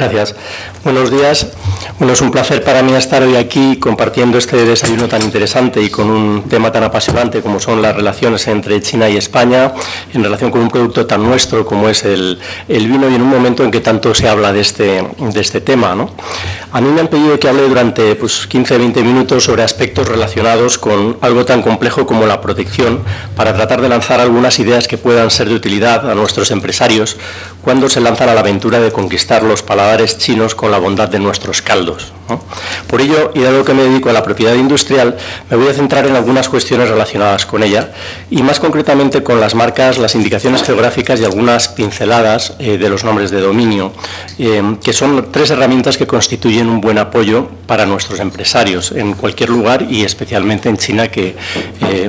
Gracias. Buenos días. Bueno, es un placer para mí estar hoy aquí compartiendo este desayuno tan interesante y con un tema tan apasionante como son las relaciones entre China y España en relación con un producto tan nuestro como es el, vino y en un momento en que tanto se habla de este, de este tema. ¿no? A mí me han pedido que hable durante pues, 15-20 minutos sobre aspectos relacionados con algo tan complejo como la protección para tratar de lanzar algunas ideas que puedan ser de utilidad a nuestros empresarios cuando se lanzan a la aventura de conquistar los paladares chinos con la bondad de nuestros caldos. Por ello, y dado que me dedico a la propiedad industrial, me voy a centrar en algunas cuestiones relacionadas con ella y más concretamente con las marcas, las indicaciones geográficas y algunas pinceladas eh, de los nombres de dominio, eh, que son tres herramientas que constituyen un buen apoyo para nuestros empresarios en cualquier lugar y especialmente en China, que eh,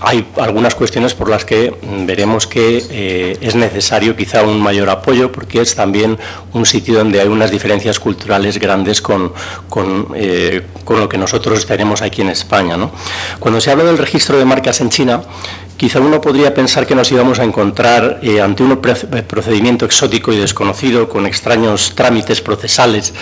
hay algunas cuestiones por las que veremos que es necesario quizá un mayor apoyo porque es también un sitio donde hay unas diferencias culturales grandes con, eh, con, lo que nosotros tenemos aquí en España. Cuando se habla del registro de marcas en China, Quizá uno podría pensar que nos íbamos a encontrar eh, ante un procedimiento exótico y desconocido, con extraños trámites procesales,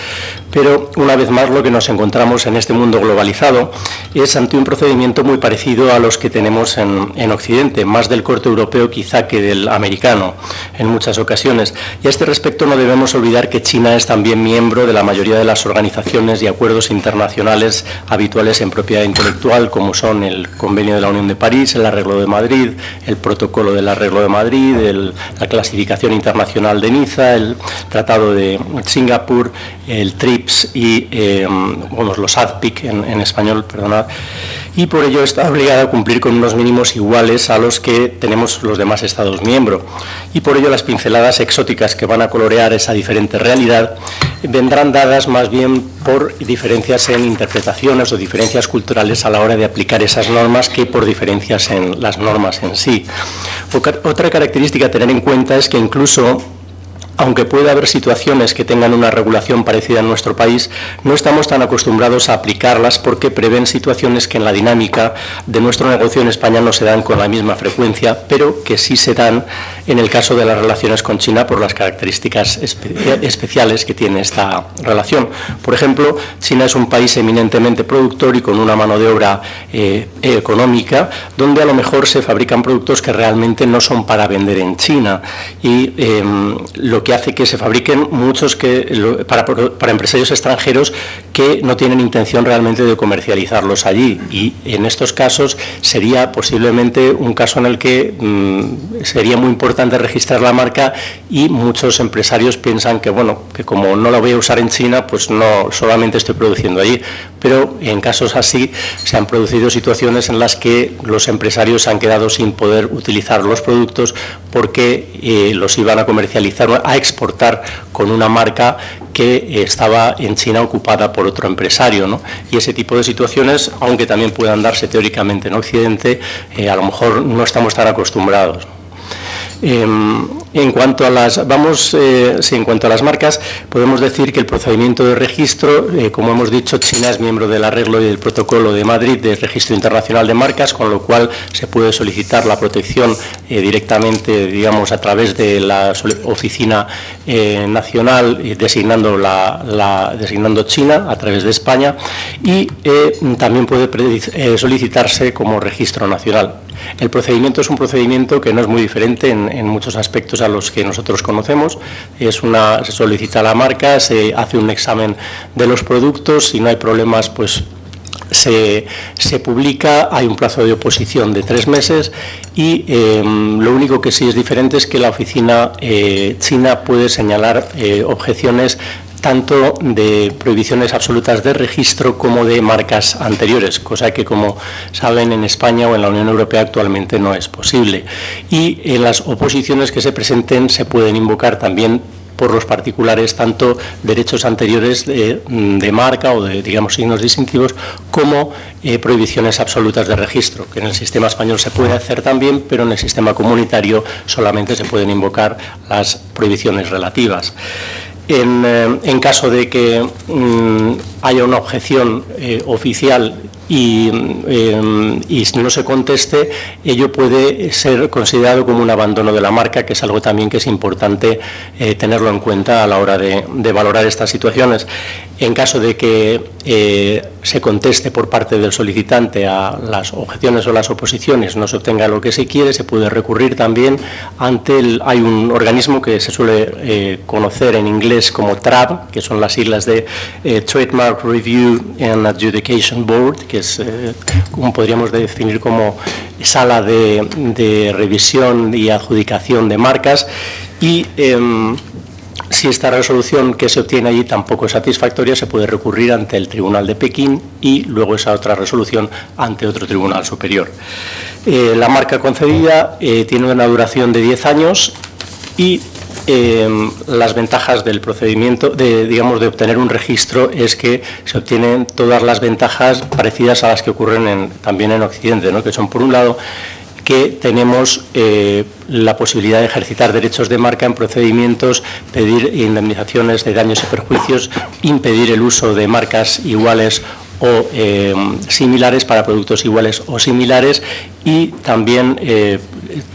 pero una vez más lo que nos encontramos en este mundo globalizado es ante un procedimiento muy parecido a los que tenemos en, en Occidente, más del corte europeo quizá que del americano en muchas ocasiones. Y a este respecto no debemos olvidar que China es también miembro de la mayoría de las organizaciones y acuerdos internacionales habituales en propiedad intelectual, como son el Convenio de la Unión de París, el Arreglo de Madrid, el protocolo del arreglo de Madrid, la clasificación internacional de Niza, el tratado de Singapur, el Y eh, los ADPIC en, español, perdonad, y por ello está obligada a cumplir con unos mínimos iguales a los que tenemos los demás Estados miembros. Y por ello las pinceladas exóticas que van a colorear esa diferente realidad vendrán dadas más bien por diferencias en interpretaciones o diferencias culturales a la hora de aplicar esas normas que por diferencias en las normas en sí. Otra característica a tener en cuenta es que incluso aunque pueda haber situaciones que tengan una regulación parecida en nuestro país, no estamos tan acostumbrados a aplicarlas porque prevén situaciones que en la dinámica de nuestro negocio en España no se dan con la misma frecuencia, pero que sí se dan en el caso de las relaciones con China por las características especiales que tiene esta relación. Por ejemplo, China es un país eminentemente productor y con una mano de obra eh, económica, donde a lo mejor se fabrican productos que realmente no son para vender en China. Y em, lo que hace que se fabriquen muchos que, para, para, empresarios extranjeros que no tienen intención realmente de comercializarlos allí. Y en estos casos sería posiblemente un caso en el que mm, sería muy importante registrar la marca y muchos empresarios piensan que, bueno, que como no la voy a usar en China, pues no solamente estoy produciendo allí. Pero en casos así se han producido situaciones en las que los empresarios han quedado sin poder utilizar los productos porque eh, los iban a comercializar, exportar con una marca que estaba en China ocupada por otro empresario. ¿no? Y ese tipo de situaciones, aunque también puedan darse teóricamente en Occidente, eh, a lo mejor no estamos tan acostumbrados. Em, en cuanto a las vamos eh, en cuanto a las marcas podemos decir que el procedimiento de registro eh, como hemos dicho China es miembro del arreglo y del protocolo de Madrid de registro internacional de marcas con lo cual se puede solicitar la protección eh, directamente digamos a través de la oficina nacional designando la, designando China a través de España y también puede solicitarse como registro nacional el procedimiento es un procedimiento que no es muy diferente en, muchos aspectos a los que nosotros conocemos. Es una, se solicita la marca, se hace un examen de los productos, si no hay problemas, pues se, publica, hay un plazo de oposición de tres meses y em, lo único que sí es diferente es que la oficina eh, china puede señalar eh, objeciones tanto de prohibiciones absolutas de registro como de marcas anteriores, cosa que como saben en España o en la Unión Europea actualmente no es posible. Y en las oposiciones que se presenten se pueden invocar también por los particulares tanto derechos anteriores de, marca o de digamos signos distintivos como eh, prohibiciones absolutas de registro, que en el sistema español se puede hacer también, pero en el sistema comunitario solamente se pueden invocar las prohibiciones relativas. Eh, en, caso de que mm, haya una objeción eh, oficial y, y, si no se conteste, ello puede ser considerado como un abandono de la marca, que es algo también que es importante eh, tenerlo en cuenta a la hora de, valorar estas situaciones. En caso de que eh, se conteste por parte del solicitante a las objeciones o las oposiciones, no se obtenga lo que se quiere, se puede recurrir también ante el... Hay un organismo que se suele eh, conocer en inglés como TRAB, que son las siglas de Trademark Review and Adjudication Board, que es, como podríamos definir como sala de, revisión y adjudicación de marcas. Y em, si esta resolución que se obtiene allí tampoco es satisfactoria, se puede recurrir ante el Tribunal de Pekín y luego esa otra resolución ante otro tribunal superior. Eh, la marca concedida eh, tiene una duración de 10 años y Em, las ventajas del procedimiento, de, digamos, de obtener un registro es que se obtienen todas las ventajas parecidas a las que ocurren también en Occidente, ¿no? que son, por un lado, que tenemos eh, la posibilidad de ejercitar derechos de marca en procedimientos, pedir indemnizaciones de daños y perjuicios, impedir el uso de marcas iguales o em, similares para productos iguales o similares y también eh,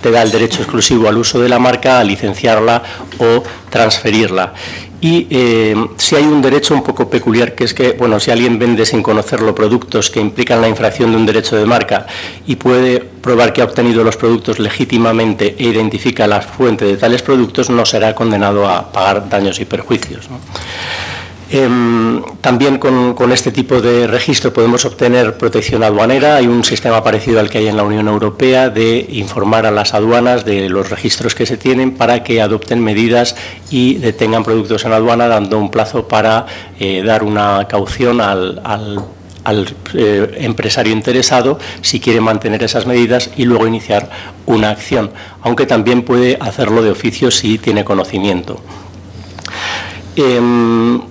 te da el derecho exclusivo al uso de la marca, a licenciarla o transferirla. Y em, si hay un derecho un poco peculiar, que es que, bueno, si alguien vende sin conocerlo productos que implican la infracción de un derecho de marca y puede probar que ha obtenido los productos legítimamente e identifica la fuente de tales productos, no será condenado a pagar daños y perjuicios. Em, también con, este tipo de registro podemos obtener protección aduanera. Hay un sistema parecido al que hay en la Unión Europea de informar a las aduanas de los registros que se tienen para que adopten medidas y detengan productos en aduana, dando un plazo para eh, dar una caución al, eh, empresario interesado si quiere mantener esas medidas y luego iniciar una acción, aunque también puede hacerlo de oficio si tiene conocimiento. Em,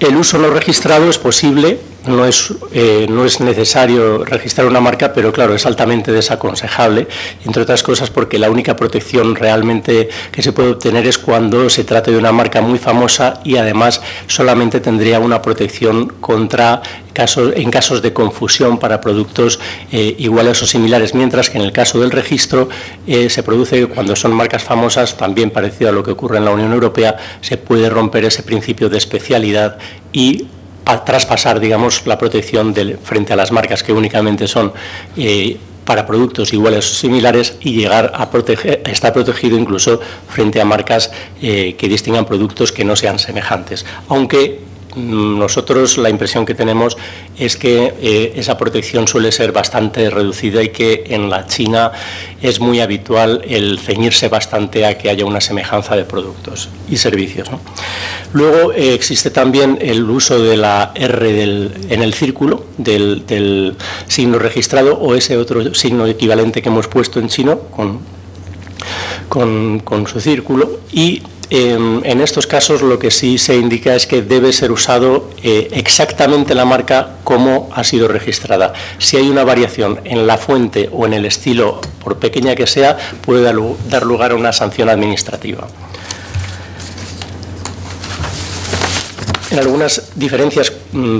el uso no registrado es posible, no es, eh, no es necesario registrar una marca, pero claro, es altamente desaconsejable, entre otras cosas porque la única protección realmente que se puede obtener es cuando se trata de una marca muy famosa y además solamente tendría una protección contra casos, en casos de confusión para productos eh, iguales o similares, mientras que en el caso del registro eh, se produce cuando son marcas famosas, también parecido a lo que ocurre en la Unión Europea, se puede romper ese principio de especialidad y traspasar, digamos, la protección frente a las marcas que únicamente son eh, para productos iguales o similares y llegar a, proteger, estar protegido incluso frente a marcas que distingan productos que no sean semejantes. Aunque nosotros la impresión que tenemos es que eh, esa protección suele ser bastante reducida y que en la China es muy habitual el ceñirse bastante a que haya una semejanza de productos y servicios. Luego eh, existe también el uso de la R en el círculo del, signo registrado o ese otro signo equivalente que hemos puesto en chino con, con, con su círculo y en estos casos lo que sí se indica es que debe ser usado eh, exactamente la marca como ha sido registrada. Si hay una variación en la fuente o en el estilo, por pequeña que sea, puede dar lugar a una sanción administrativa. En algunas diferencias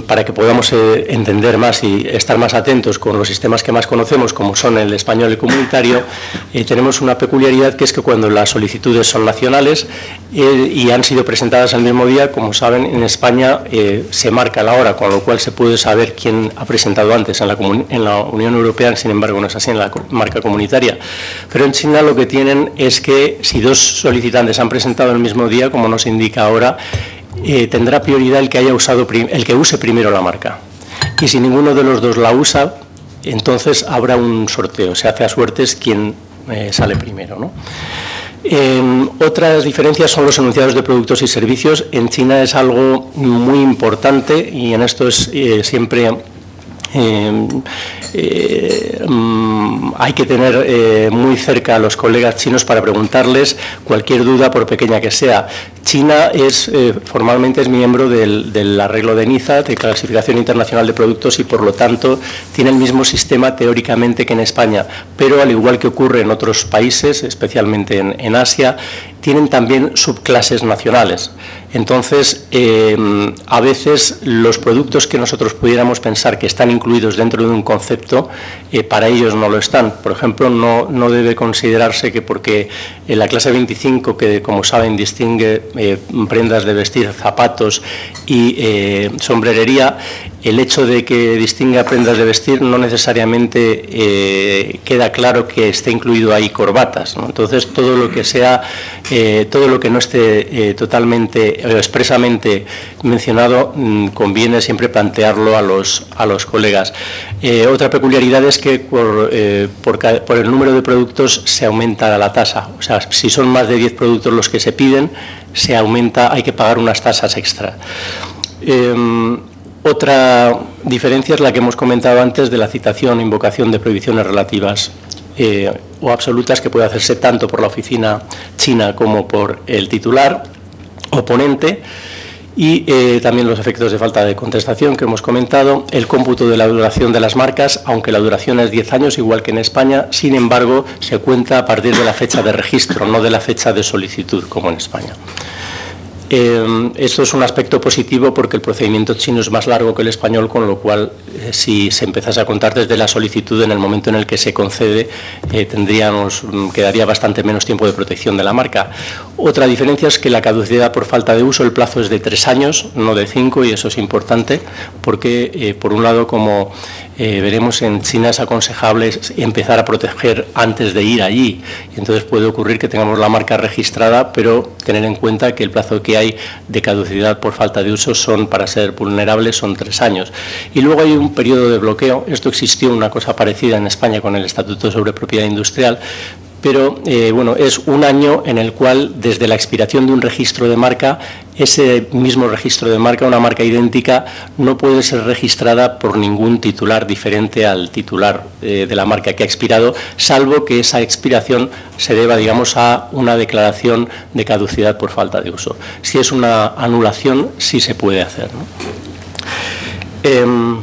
para que podamos eh, entender más y estar más atentos con los sistemas que más conocemos, como son el español y comunitario, eh, tenemos una peculiaridad que es que cuando las solicitudes son nacionales eh, y han sido presentadas al mismo día, como saben, en España se marca la hora, con lo cual se puede saber quién ha presentado antes en la, en la Unión Europea, sin embargo no es así en la marca comunitaria. Pero en China lo que tienen es que si dos solicitantes han presentado el mismo día, como nos indica ahora, eh, tendrá prioridad el que haya usado el que use primero la marca. Y si ninguno de los dos la usa, entonces habrá un sorteo, se hace a suertes quien eh, sale primero. otras diferencias son los enunciados de productos y servicios. En China es algo muy importante y en esto es eh, siempre Em, eh, mm, hay que tener eh, muy cerca a los colegas chinos para preguntarles cualquier duda, por pequeña que sea. China es eh, formalmente es miembro del, arreglo de Niza, de clasificación internacional de productos, y por lo tanto tiene el mismo sistema teóricamente que en España, pero al igual que ocurre en otros países, especialmente en Asia, tienen también subclases nacionales. Entonces, eh, a veces los productos que nosotros pudiéramos pensar que están incluidos dentro de un concepto, eh, para ellos no lo están. Por ejemplo, no, no debe considerarse que porque en la clase 25, que como saben distingue eh, prendas de vestir, zapatos y sombrerería, el hecho de que distinga prendas de vestir no necesariamente queda claro que esté incluido ahí corbatas. Entonces, todo lo que sea, todo lo que no esté totalmente expresamente mencionado, mm, conviene siempre plantearlo a los, a los colegas. Eh, otra peculiaridad es que por, eh, por, el número de productos se aumenta la tasa. O sea, si son más de 10 productos los que se piden, se aumenta, hay que pagar unas tasas extra. Em, otra diferencia es la que hemos comentado antes de la citación e invocación de prohibiciones relativas eh, o absolutas que puede hacerse tanto por la oficina china como por el titular oponente y eh, también los efectos de falta de contestación que hemos comentado, el cómputo de la duración de las marcas, aunque la duración es 10 años, igual que en España, sin embargo, se cuenta a partir de la fecha de registro, no de la fecha de solicitud, como en España. Eh, esto es un aspecto positivo porque el procedimiento chino es más largo que el español, con lo cual, eh, si se empezase a contar desde la solicitud en el momento en el que se concede, eh, tendríamos, mm, quedaría bastante menos tiempo de protección de la marca. Otra diferencia es que la caducidad por falta de uso, el plazo es de tres años, no de cinco, y eso es importante porque, por un lado, como veremos en China es aconsejable empezar a proteger antes de ir allí. Entonces puede ocurrir que tengamos la marca registrada, pero tener en cuenta que el plazo que hay de caducidad por falta de uso son, para ser vulnerables, son tres años. Y luego hay un periodo de bloqueo. Esto existió una cosa parecida en España con el Estatuto sobre Propiedad Industrial, pero eh, bueno, es un año en el cual, desde la expiración de un registro de marca, ese mismo registro de marca, una marca idéntica, no puede ser registrada por ningún titular diferente al titular eh, de la marca que ha expirado, salvo que esa expiración se deba, digamos, a una declaración de caducidad por falta de uso. Si es una anulación, sí se puede hacer. Em,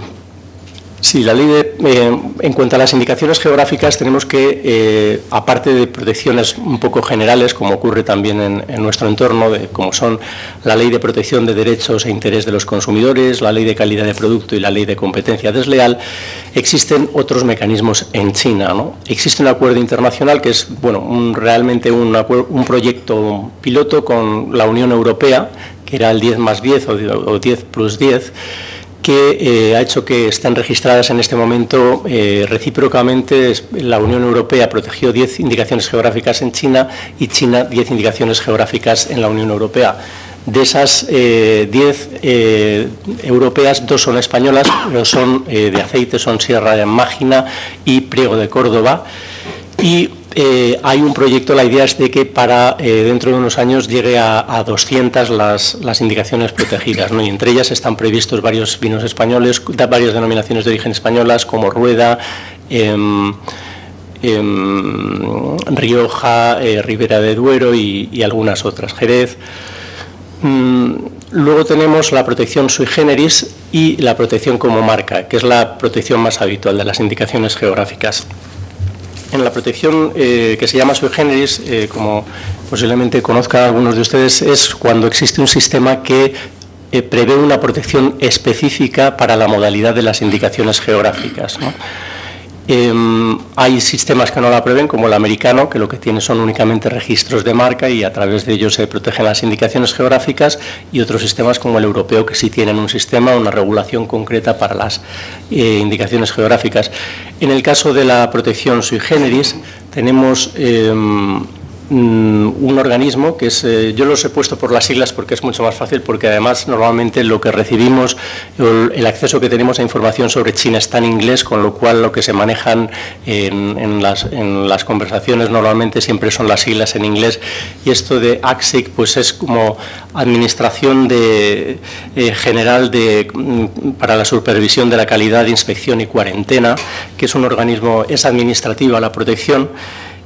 Sí, la ley de, eh, en cuanto a las indicaciones geográficas, tenemos que, eh, aparte de protecciones un poco generales, como ocurre también en, nuestro entorno, como son la ley de protección de derechos e interés de los consumidores, la ley de calidad de producto y la ley de competencia desleal, existen otros mecanismos en China. Existe un acuerdo internacional que es bueno, realmente un, un proyecto piloto con la Unión Europea, que era el 10 más 10 o 10 plus 10 que eh, ha hecho que estén registradas en este momento eh, recíprocamente. La Unión Europea protegió 10 indicaciones geográficas en China y China 10 indicaciones geográficas en la Unión Europea. De esas 10 eh, europeas, dos son españolas, pero son de aceite, son Sierra de Mágina y Priego de Córdoba. Eh, hay un proyecto, la idea es de que para eh, dentro de unos años llegue a, 200 las, indicaciones protegidas, y entre ellas están previstos varios vinos españoles, varias denominaciones de origen españolas como Rueda, em, em, Rioja, eh, Ribera de Duero y, algunas otras, Jerez. Mm, luego tenemos la protección sui generis y la protección como marca, que es la protección más habitual de las indicaciones geográficas en la protección eh, que se llama sui generis, eh, como posiblemente conozcan algunos de ustedes, es cuando existe un sistema que eh, prevé una protección específica para la modalidad de las indicaciones geográficas. Em, hay sistemas que no la prevén, como el americano, que lo que tiene son únicamente registros de marca y a través de ellos se protegen las indicaciones geográficas, y otros sistemas como el europeo, que sí tienen un sistema, una regulación concreta para las eh, indicaciones geográficas. En el caso de la protección sui generis, tenemos em, un organismo que es, eh, yo los he puesto por las siglas porque es mucho más fácil, porque además normalmente lo que recibimos, el, acceso que tenemos a información sobre China está en inglés, con lo cual lo que se manejan en, las, conversaciones normalmente siempre son las siglas en inglés. Y esto de AXIC pues es como Administración de, eh, General de, mm, para la Supervisión de la Calidad, Inspección y Cuarentena, que es un organismo, es administrativo a la protección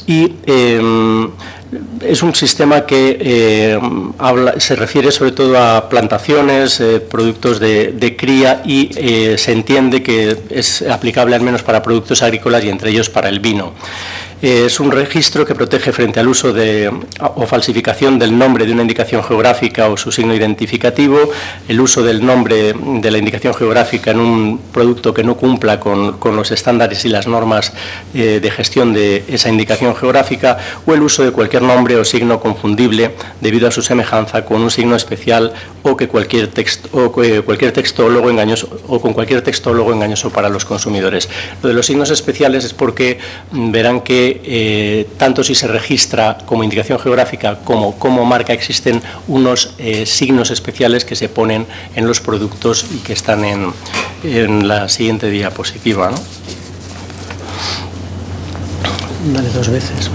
y em, es un sistema que eh, se refiere sobre todo a plantaciones, eh, productos de, cría y eh, se entiende que es aplicable al menos para productos agrícolas y entre ellos para el vino. Eh, es un registro que protege frente al uso de, o falsificación del nombre de una indicación geográfica o su signo identificativo, el uso del nombre de la indicación geográfica en un producto que no cumpla con, los estándares y las normas eh, de gestión de esa indicación geográfica o el uso de cualquier nombre o signo confundible debido a su semejanza con un signo especial o que cualquier texto o cualquier textólogo engañoso o con cualquier textólogo engañoso para los consumidores. Lo de los signos especiales es porque verán eh, tanto si se registra como indicación geográfica como como marca existen unos eh, signos especiales que se ponen en los productos y que están en, en la siguiente diapositiva. ¿no? Dale dos veces.